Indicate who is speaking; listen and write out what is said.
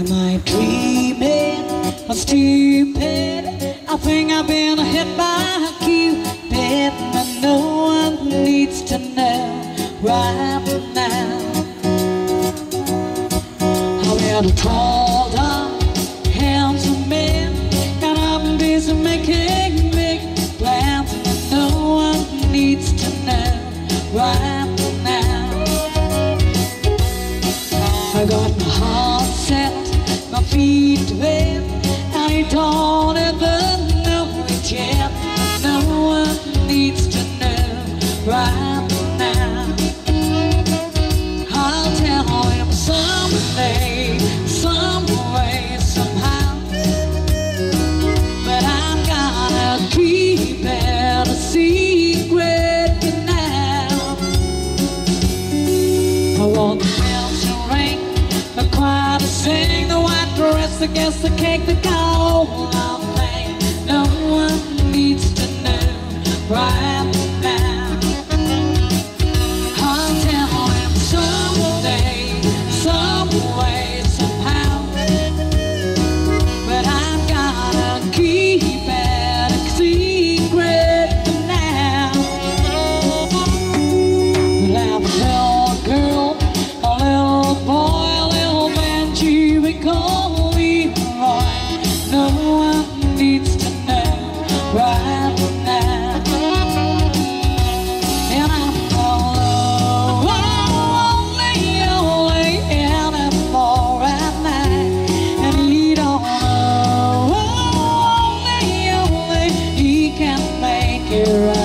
Speaker 1: Am I dreaming or stupid? I think I've been hit by a cupid, but no one needs to know right now. A tall, dark, handsome man, and I'm busy making big plans, and no one needs to know right now. I got feet wet. I don't even know it yet. No one needs to know right now. I'll tell him someday, some way, somehow. But I'm gonna keep it a secret for now. I want the bells to ring, the choir to sing, white against the cake, the gold here.